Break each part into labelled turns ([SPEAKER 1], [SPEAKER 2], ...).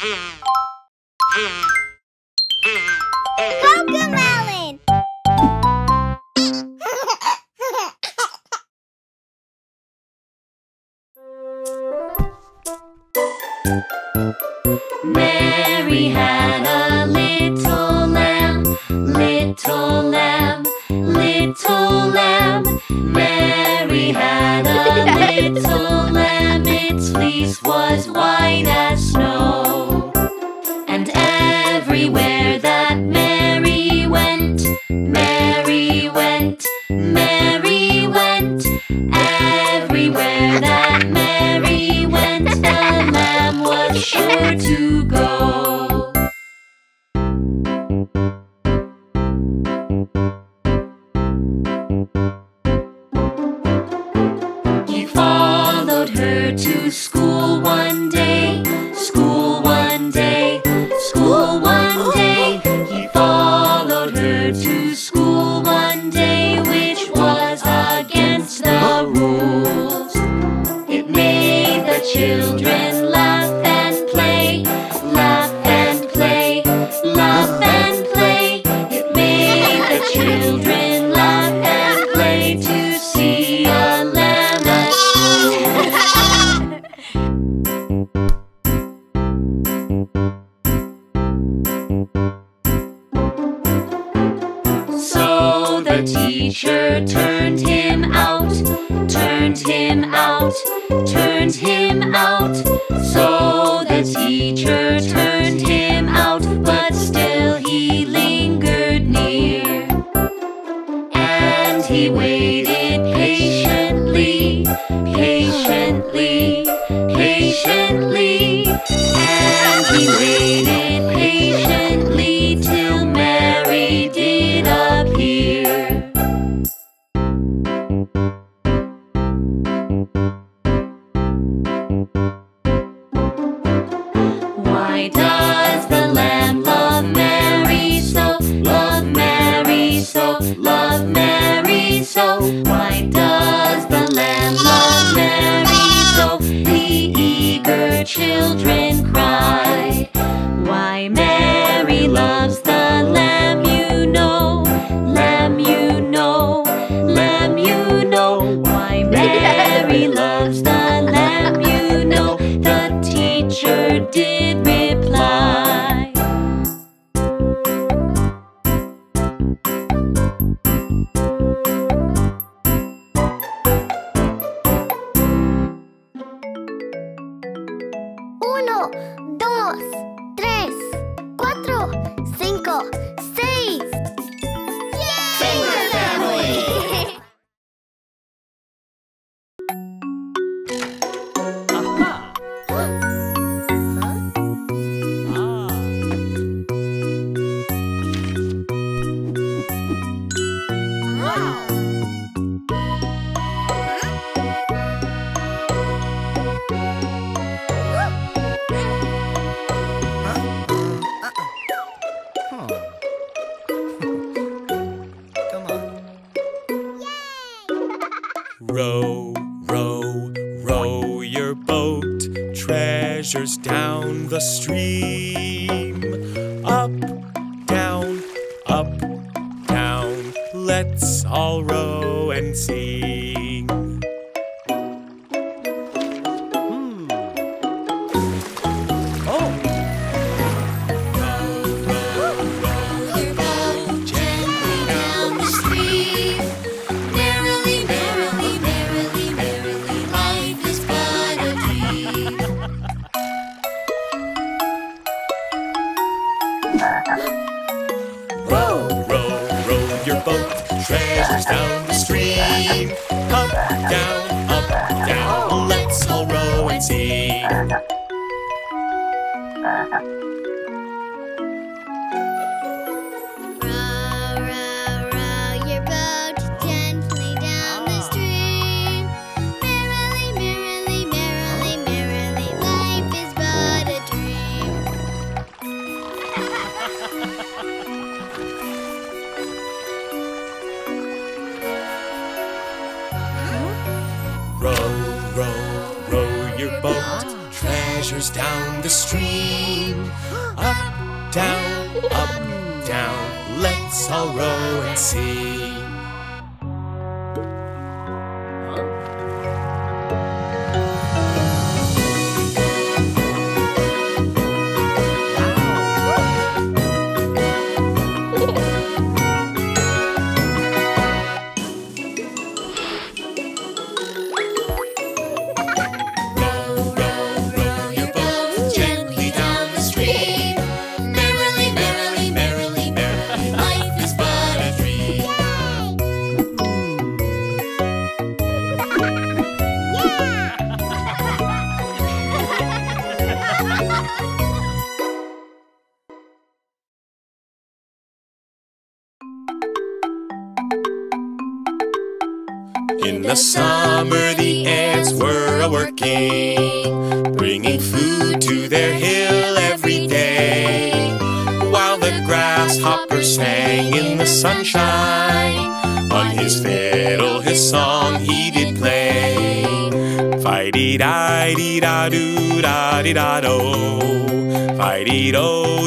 [SPEAKER 1] Cocomelon!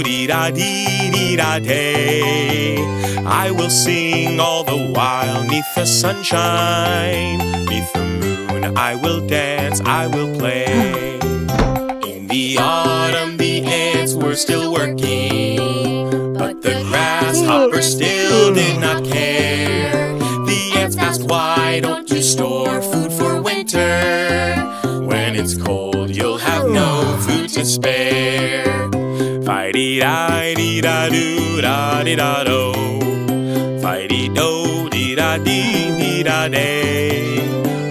[SPEAKER 2] Do da da day. I will sing all the while neath the sunshine, neath the moon. I will dance, I will play. In the autumn, the ants were still working, but the grasshopper still did not care. The ants asked, Why don't you store food for winter? When it's cold, you'll have no food to spare. Fighty di di da do da di da do. Fighty do di da di di da day.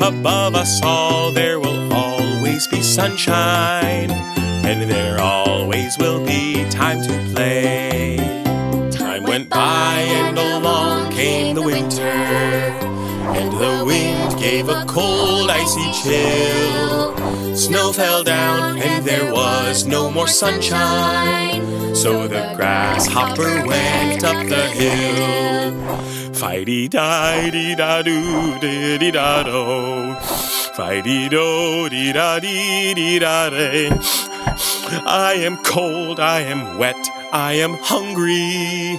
[SPEAKER 2] Above us all, there will always be sunshine, and there always will be time to play. Time went by, and along came the winter, and the wind gave a cold, icy chill. Snow fell down, and there was no more sunshine. So the grasshopper went up the hill. Fighty di di da do di di da do. Fighty do di da di di da day. I am cold, I am wet, I am hungry,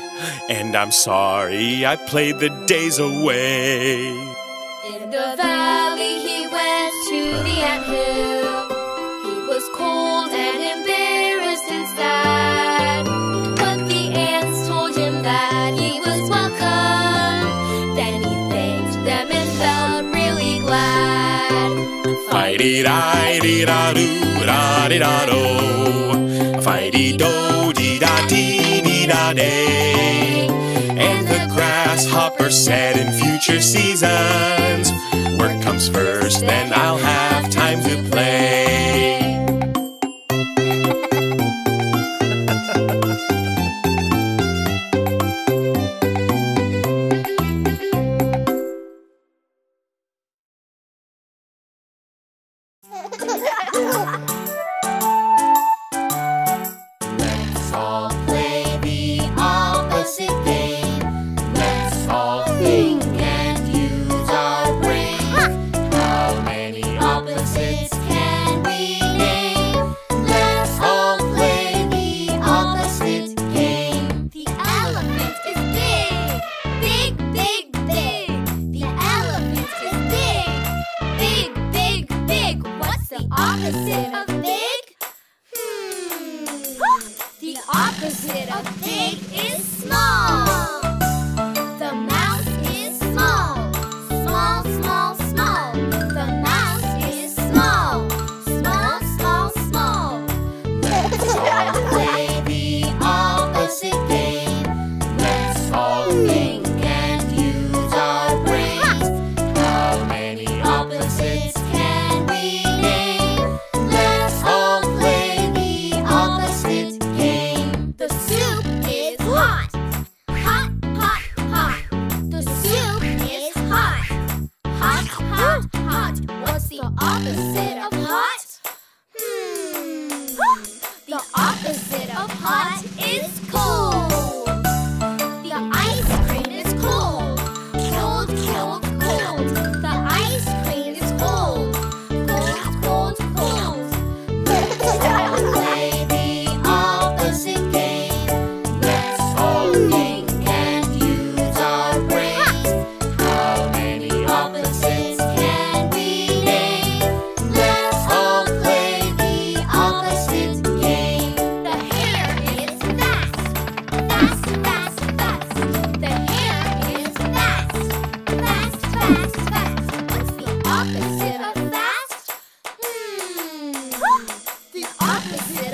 [SPEAKER 2] and I'm sorry I played the days away.
[SPEAKER 3] In the valley he went to the anthill. He was cold and embarrassed and sad. But the ants told him that he was welcome. Then he thanked them and felt really glad.
[SPEAKER 2] Fighty di di da do da di da do. Fighty do di da di di da day. And the grasshopper said in future seasons, first, then I'll have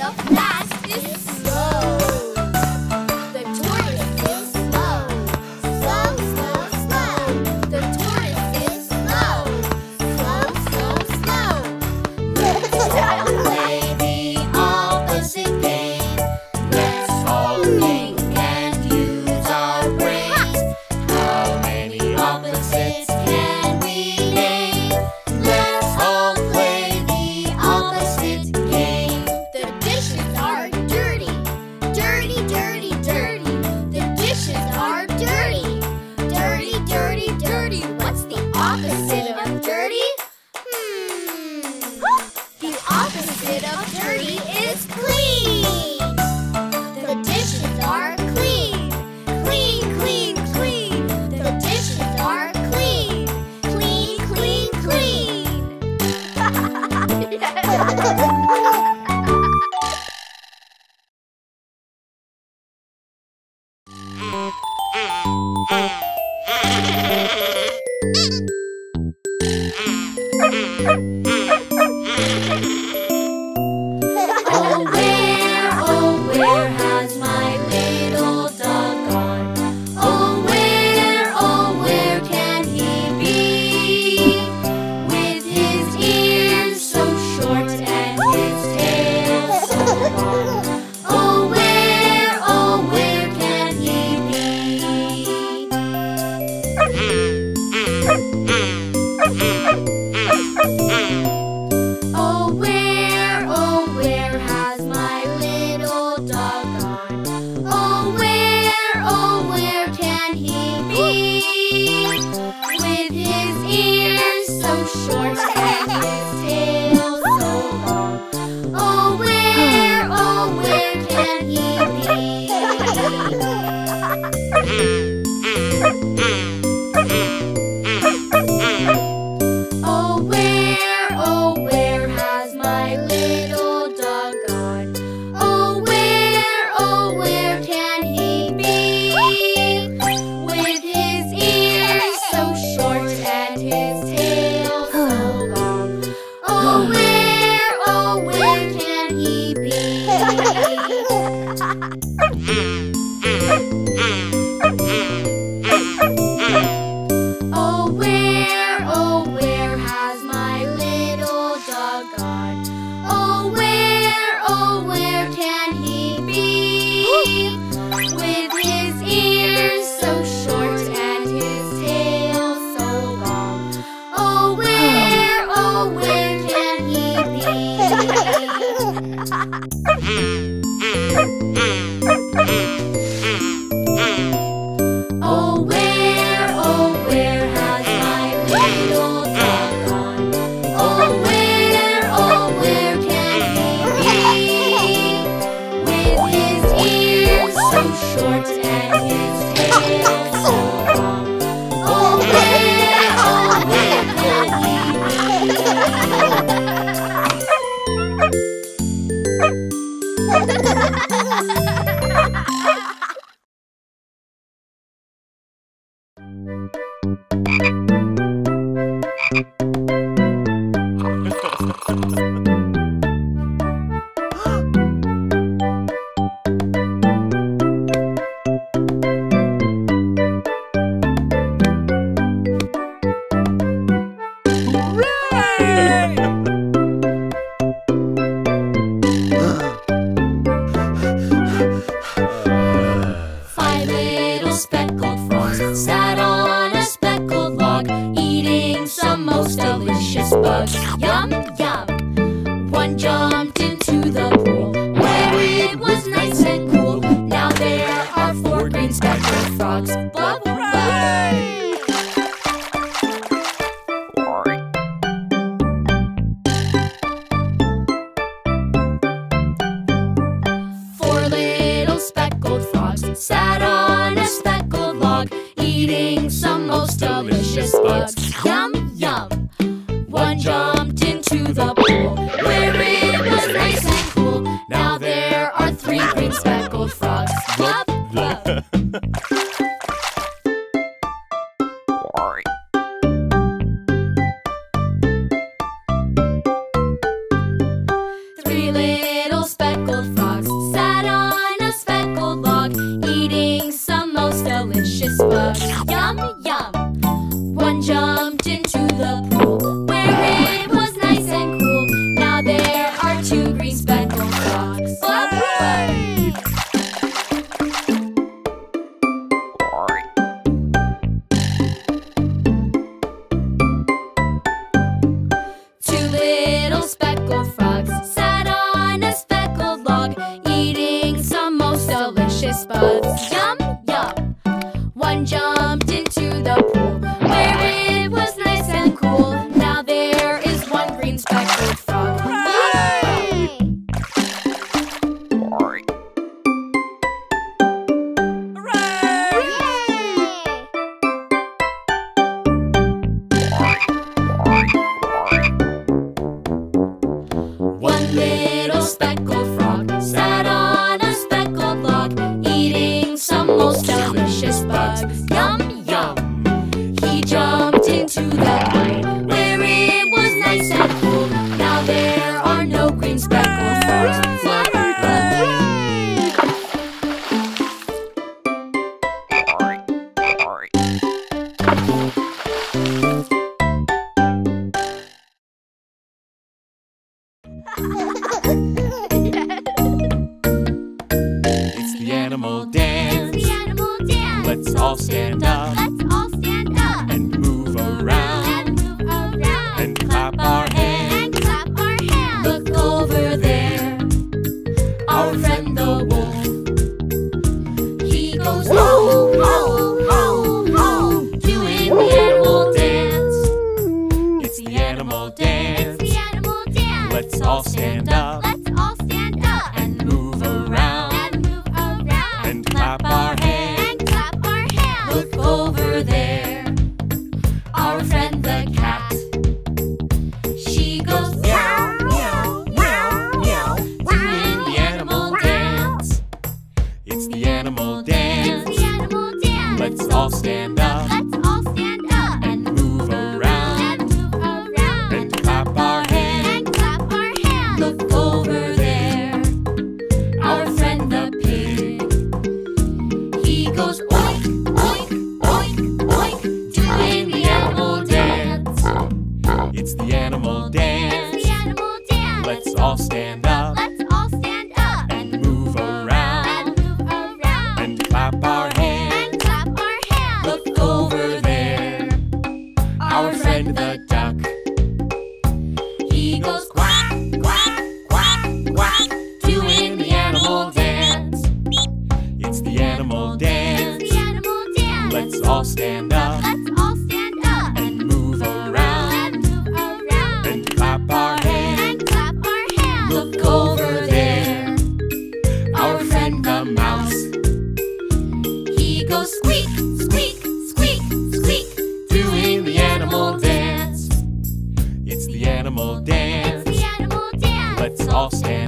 [SPEAKER 4] Stop. Ah, ah, ah. Delicious. Yum, yum.
[SPEAKER 3] Squeak, squeak, squeak, squeak,
[SPEAKER 2] doing the animal dance. It's the animal dance.
[SPEAKER 4] It's the animal dance.
[SPEAKER 2] Let's all stand.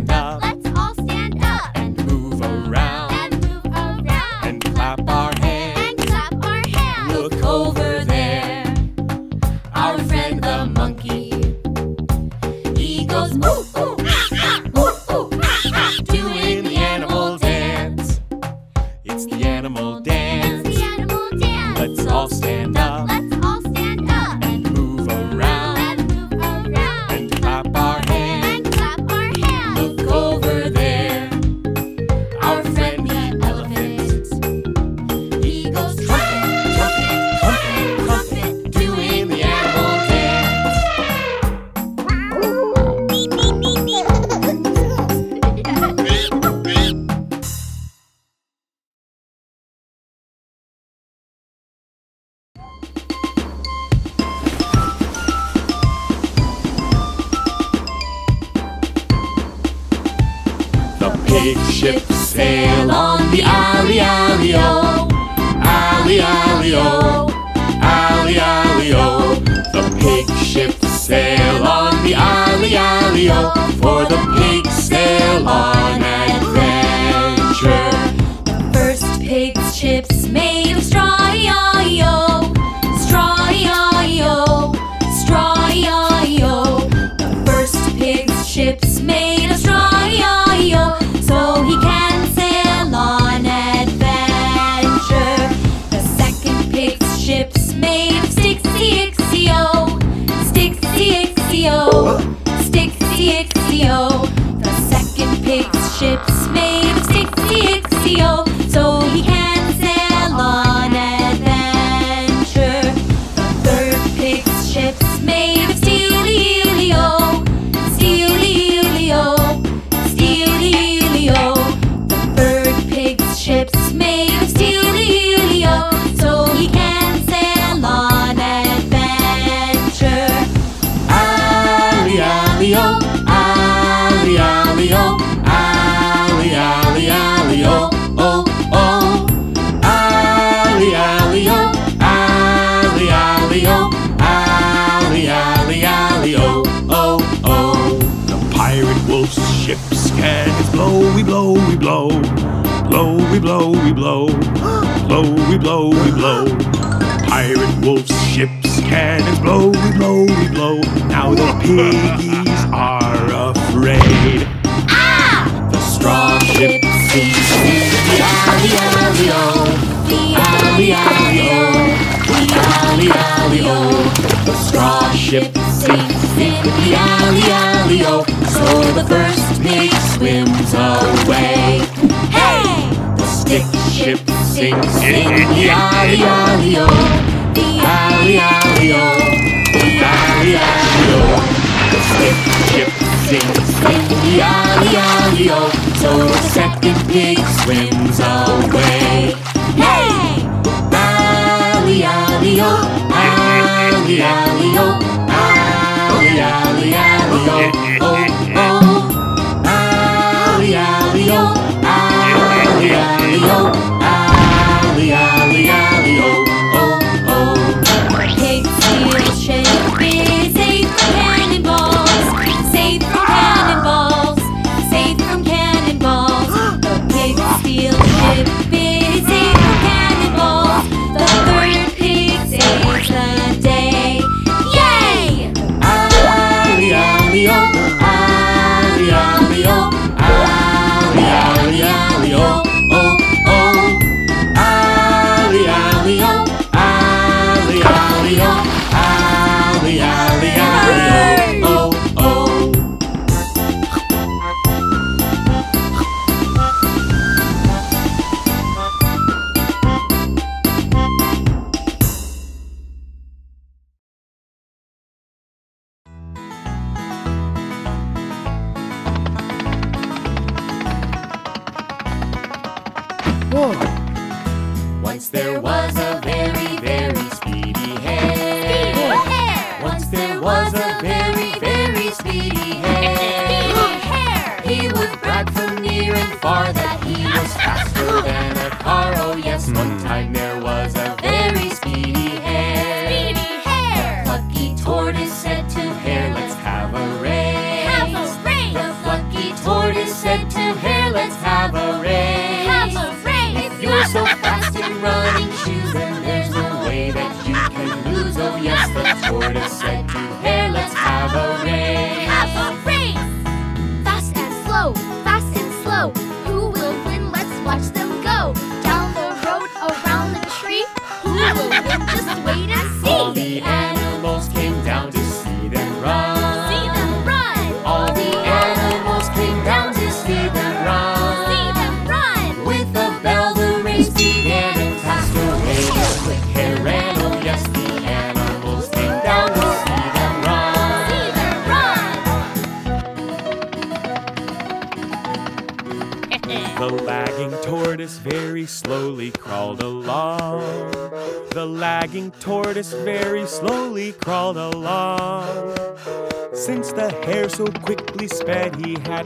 [SPEAKER 2] we blow, blow, we blow, we blow. Pirate wolves, ships, cannons, blow, we blow, we blow. Now the piggies are afraid. Ah! The straw ship sees the alley-alley-o,
[SPEAKER 3] the
[SPEAKER 2] alley-alley-o, the alley-alley-o. The straw ship sinks in the alley-alley-o, so the first pig swims away ship sinks in the alley alley o,
[SPEAKER 3] The
[SPEAKER 2] alley alley o, The alley, alley, oh. The skip ship sinks in the alley alley o, So the second pig swims away.
[SPEAKER 3] Hey!
[SPEAKER 2] alley alley o, alley alley o, Alley, alley, alley, oh. oh. Yeah.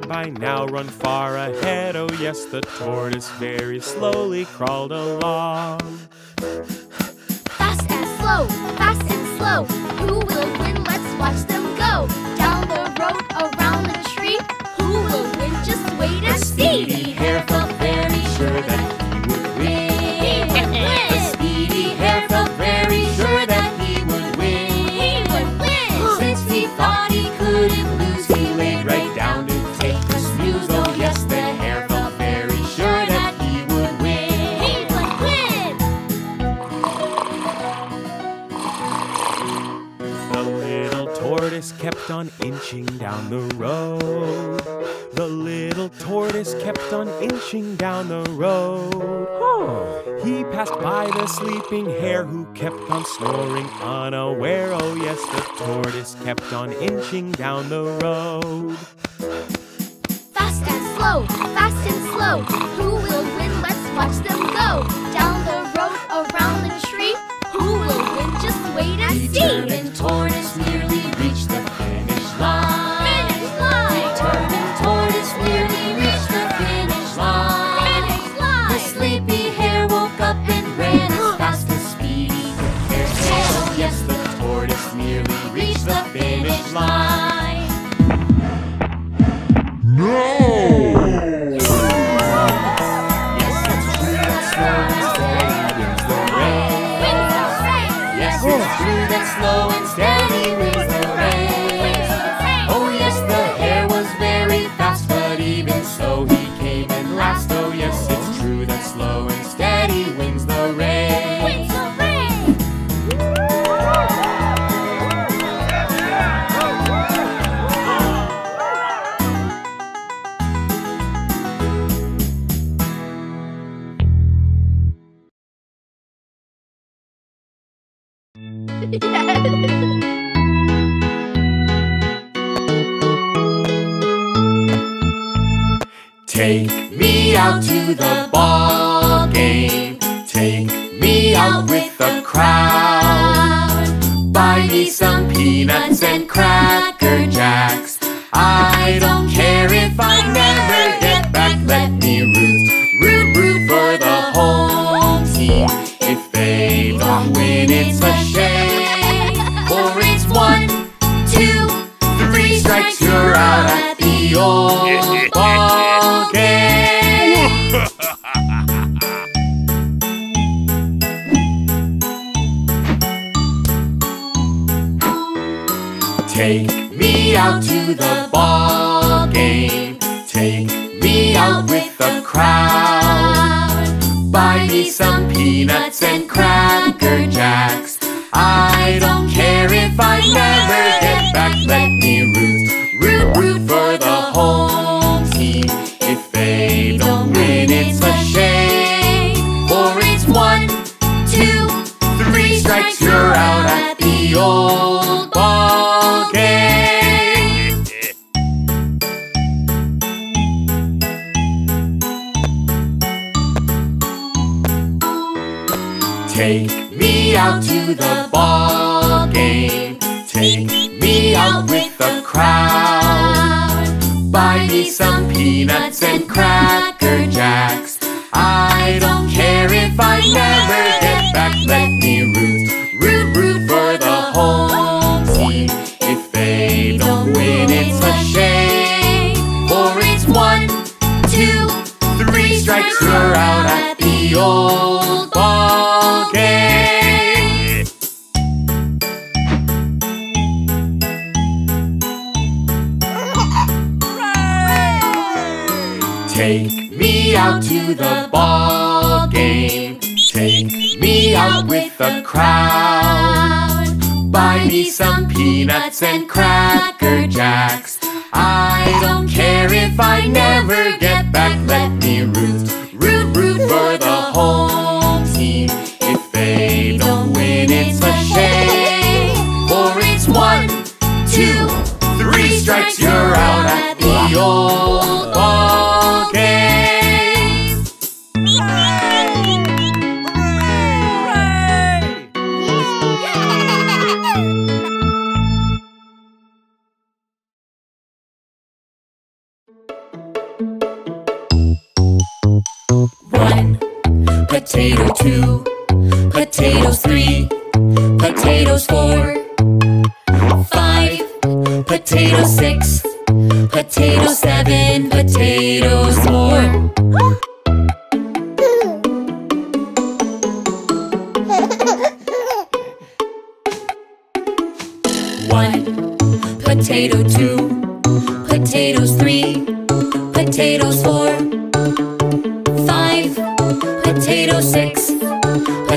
[SPEAKER 2] by now run far ahead. Oh, yes, the tortoise very slowly crawled along.
[SPEAKER 4] Fast and slow, fast and slow. Who will win? Let's watch them go. Down the road, around the tree. Who will win? Just wait and see.
[SPEAKER 2] kept on snoring, unaware, oh yes, the tortoise kept on inching down the road.
[SPEAKER 4] Fast and slow, fast and slow, who will win? Let's watch them go. Down the road, around the tree, who will win? Just wait and see.
[SPEAKER 1] Take me out to the ball game. Take me out with the crowd. Buy me some peanuts and crackers. to the ball game. Take me out with the crowd. Buy me some peanuts and peanuts and crackers. crowd. Buy me some peanuts and cracker jacks. I don't care if I never get back, let me root Potato two, potatoes three, potatoes four, five, potato six, potato seven, potatoes more. One, potato two,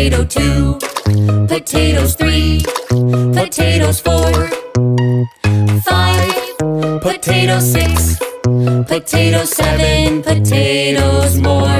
[SPEAKER 1] Potato two, potatoes three, potatoes four, five, potato six, potato seven, potatoes more.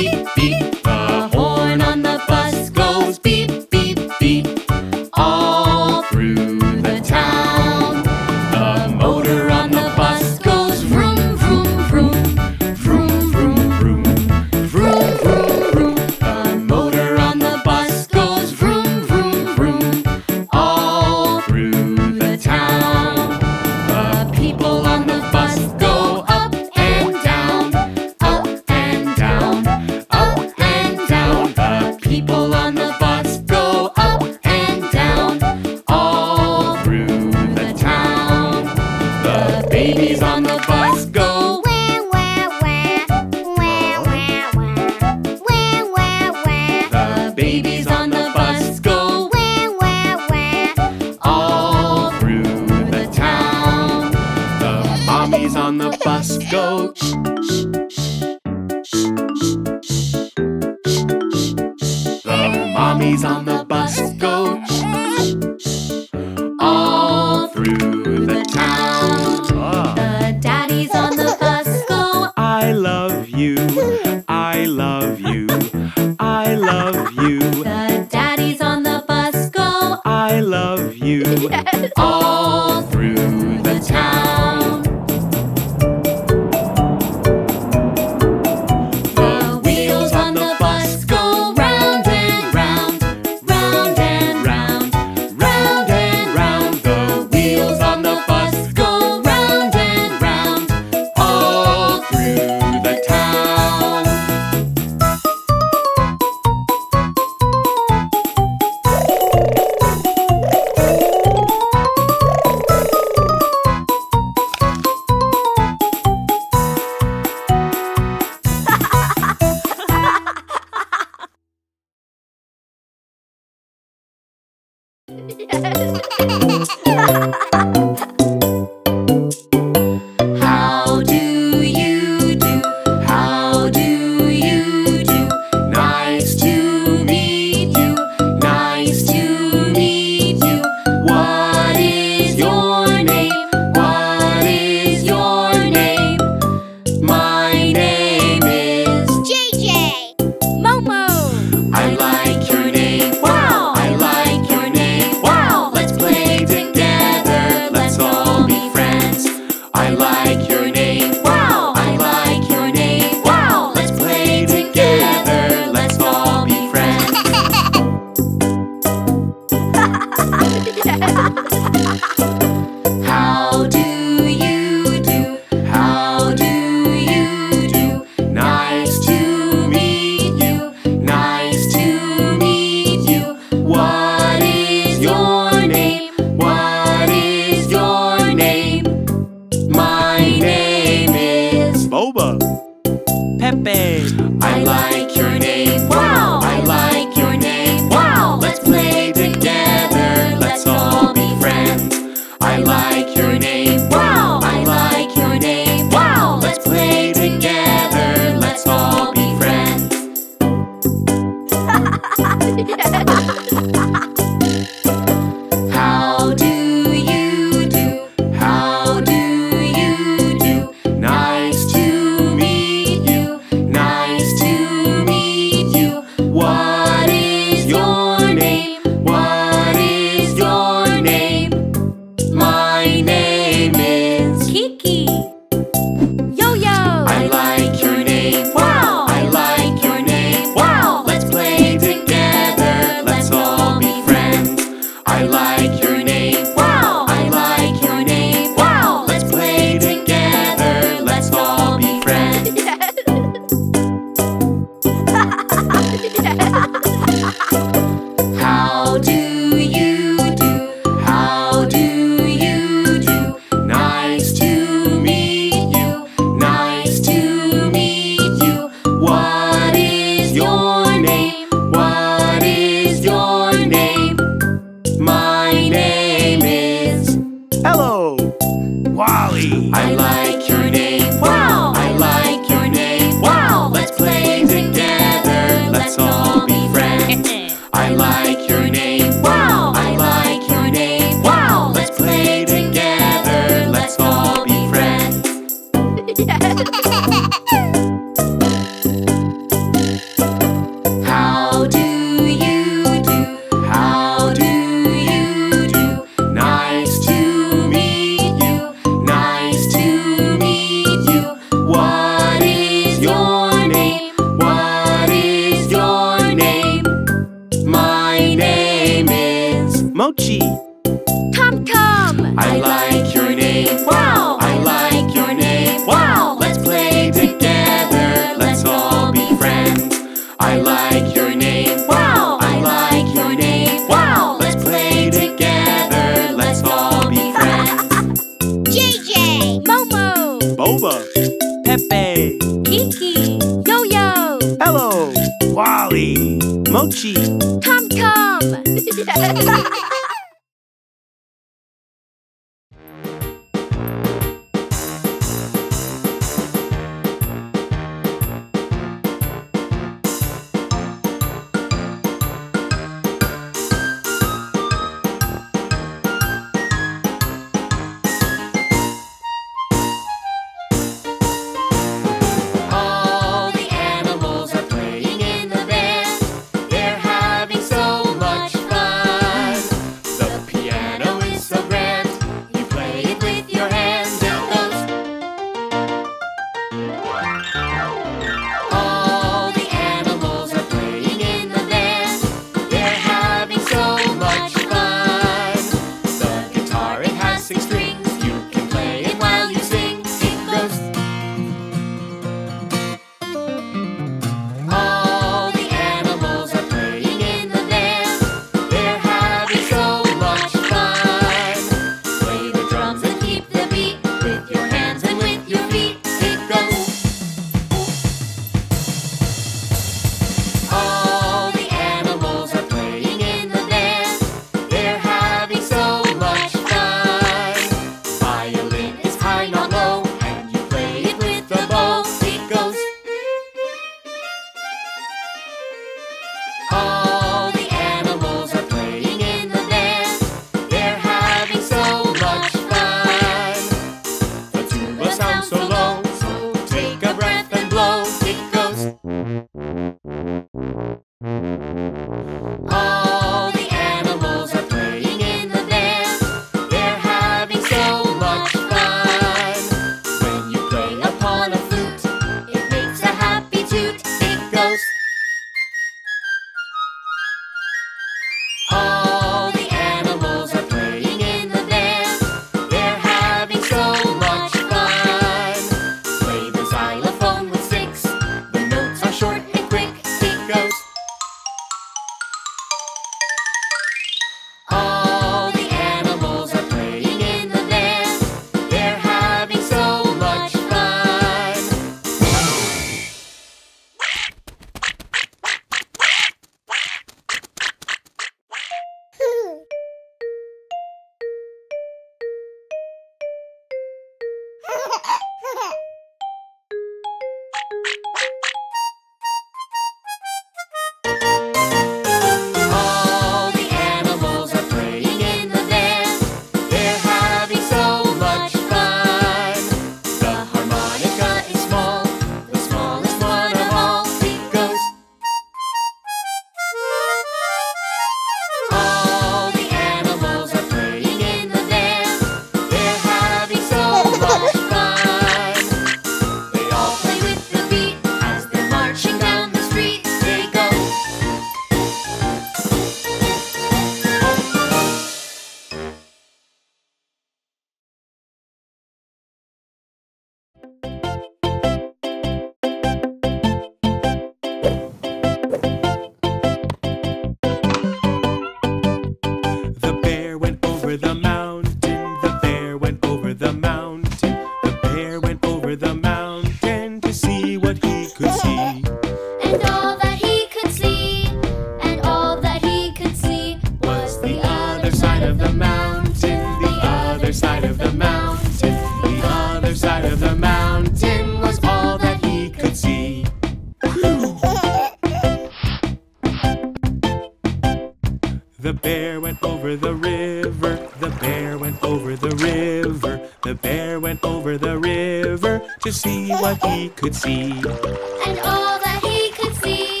[SPEAKER 4] could see.
[SPEAKER 5] And all that he could see,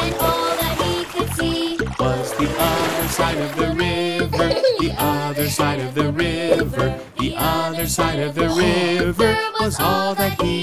[SPEAKER 5] and all that he could see
[SPEAKER 4] was the other side of the river, the other side of the river, the other side of the river was all that he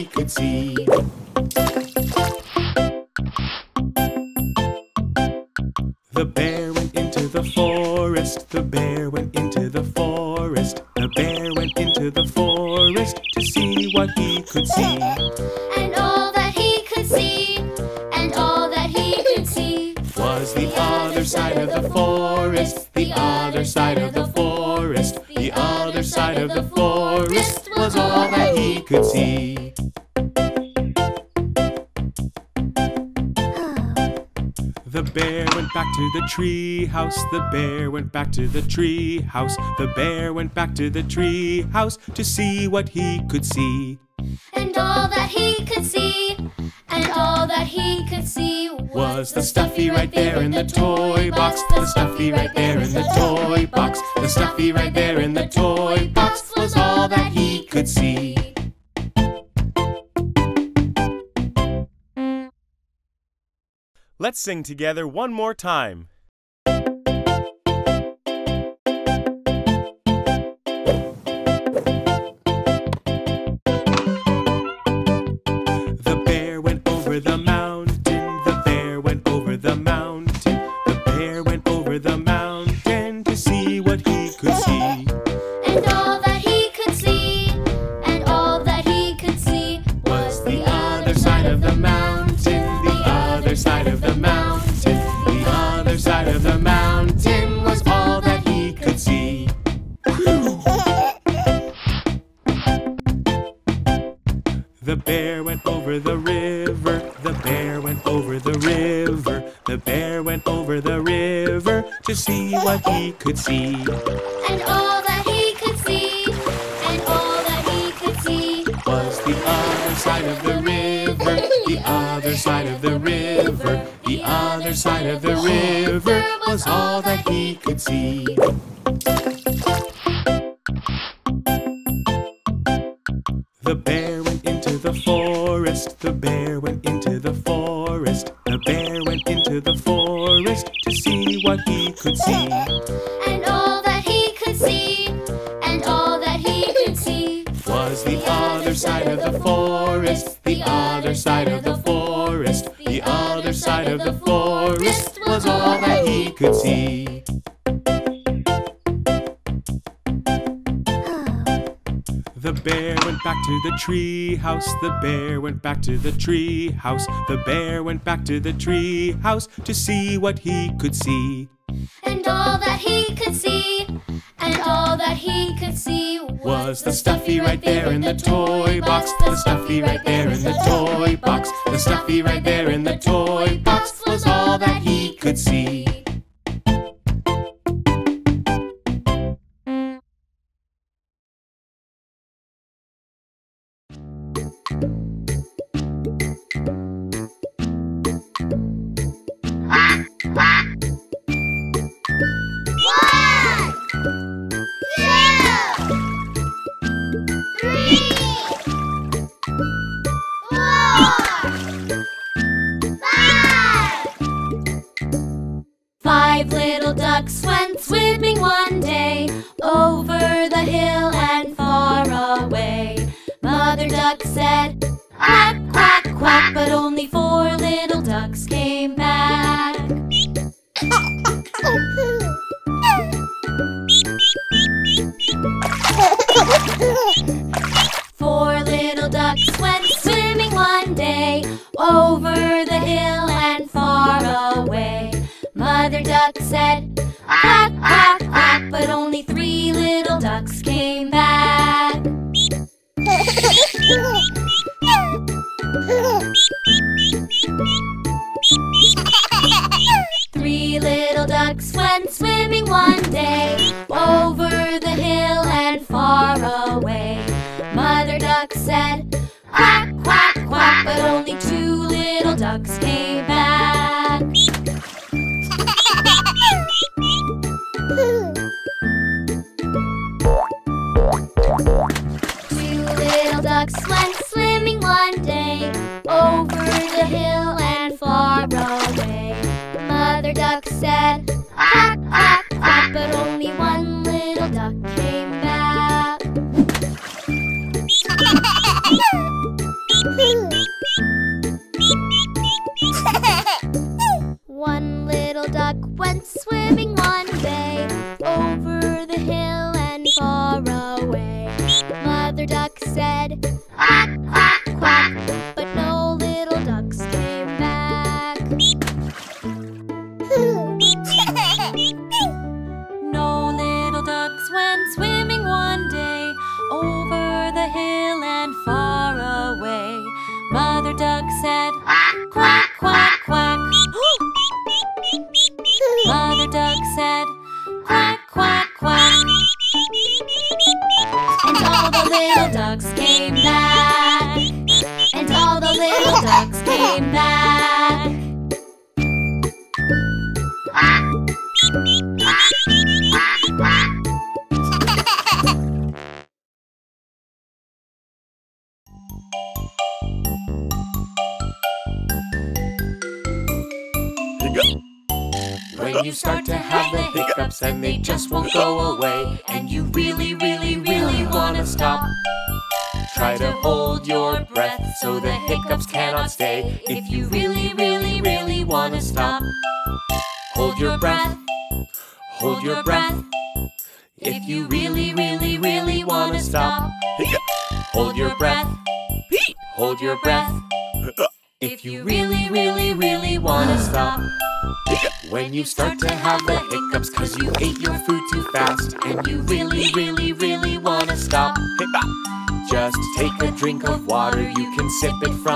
[SPEAKER 4] tree house. The bear went back to the tree house. The bear went back to the tree house to see what he could see.
[SPEAKER 5] And all that he could see, and all that he could see
[SPEAKER 4] was the stuffy right there in the toy box. The stuffy right there in the toy box. The stuffy right there in the toy box was all that he could see.
[SPEAKER 2] Let's sing together one more time.
[SPEAKER 4] house. The bear went back to the tree house. The bear went back to the tree house to see what he could see.
[SPEAKER 5] And all that he could see, and all that he could see
[SPEAKER 4] was the stuffy right there in the toy box. The stuffy right there in the toy box. The stuffy right there in the toy box was all that he could see.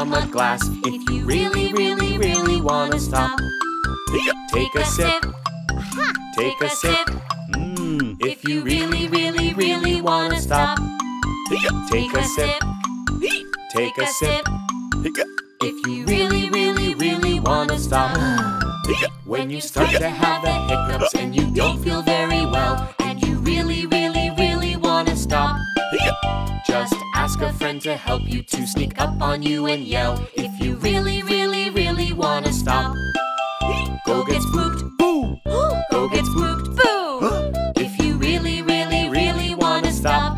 [SPEAKER 2] From a glass if you really, really, really wanna stop. Take a sip, take a sip. If you really, really, really wanna stop. Take a sip, take a sip. If you really, really, really wanna stop. When you start to have the hiccups and you don't feel very a friend to help you to sneak up on you and yell. If you really, really, really wanna stop, go get spooked, boo! Go get spooked,
[SPEAKER 1] Boo!
[SPEAKER 2] if you really, really, really wanna stop,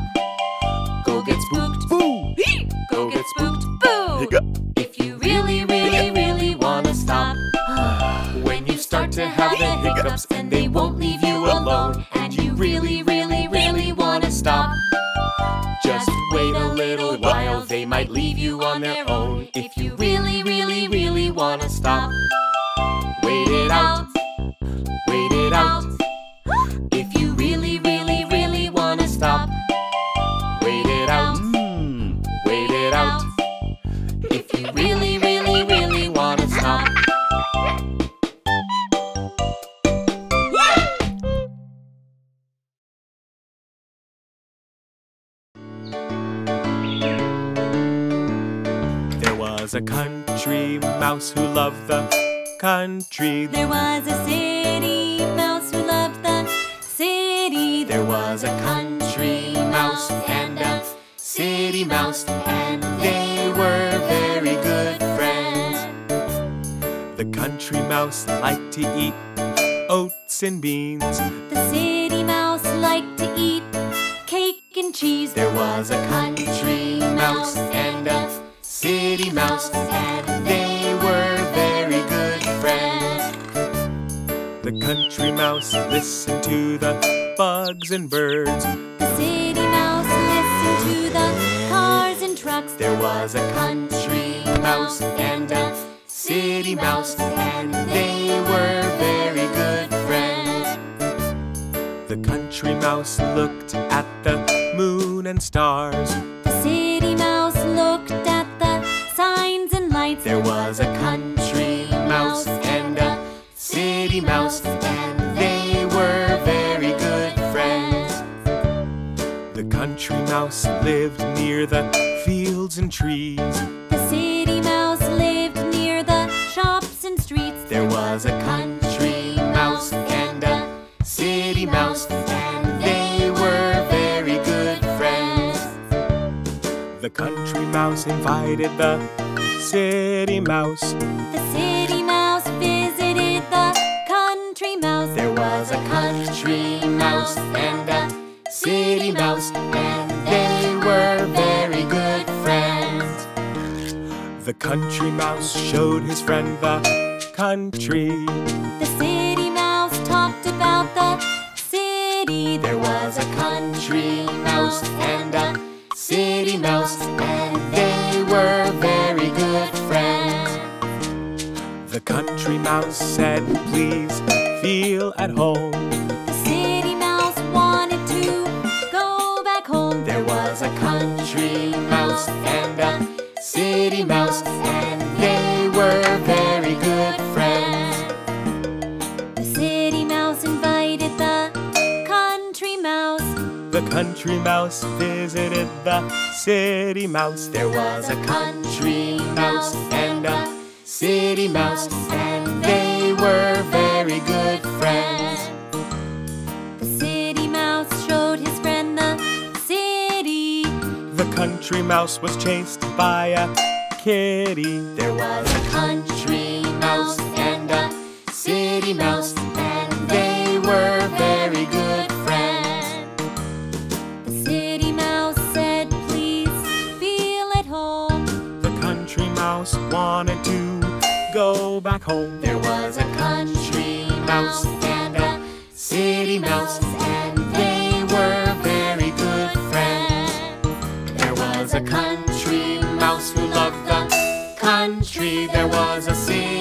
[SPEAKER 2] country.
[SPEAKER 1] There was a city mouse who loved the city.
[SPEAKER 2] There was a country mouse and a city mouse, and they were very good friends. The country mouse liked to eat oats and beans.
[SPEAKER 1] The city mouse liked to eat cake and cheese.
[SPEAKER 2] There was a country mouse and a city mouse, and they were The country mouse listened to the bugs and birds.
[SPEAKER 1] The city mouse listened to the cars and trucks.
[SPEAKER 2] There was a country mouse and a city mouse, and they were very good friends. The country mouse looked at the moon and stars.
[SPEAKER 1] The city mouse looked at the signs and lights.
[SPEAKER 2] There was a country country mouse lived near the fields and trees. The city mouse lived near the shops and streets.
[SPEAKER 1] There was a country mouse and a city mouse, and they were very good friends. The country
[SPEAKER 6] mouse invited the city mouse.
[SPEAKER 1] The city mouse visited the country mouse.
[SPEAKER 2] There was a country mouse and a city mouse
[SPEAKER 6] country mouse showed his friend the country.
[SPEAKER 1] The city mouse talked about the city.
[SPEAKER 2] There was a country mouse and a city mouse, and they were very good friends.
[SPEAKER 6] The country mouse said, Please feel at home.
[SPEAKER 1] City mouse,
[SPEAKER 2] and they were very good friends.
[SPEAKER 1] The city mouse invited the country mouse.
[SPEAKER 6] The country mouse visited the city mouse.
[SPEAKER 2] There was a country mouse and a city mouse, and they were very good friends.
[SPEAKER 6] Country mouse was chased by a kitty.
[SPEAKER 2] There was a country mouse and a city mouse, and they were very good friends.
[SPEAKER 1] The city mouse said, Please feel at home.
[SPEAKER 6] The country mouse wanted to go back home.
[SPEAKER 2] There was a country mouse and a city mouse, There was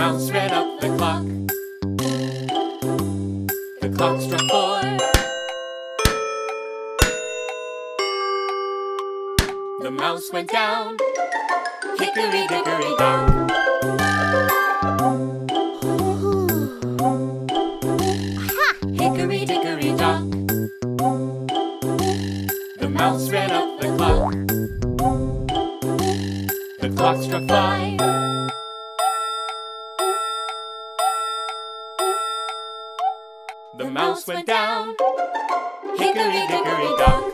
[SPEAKER 2] mouse ran up the clock. The clock struck four. The mouse went down. Hickory dickory dock. Hickory dickory dock. The mouse ran up the clock. The clock struck five. Went down. Hickory dickory dock.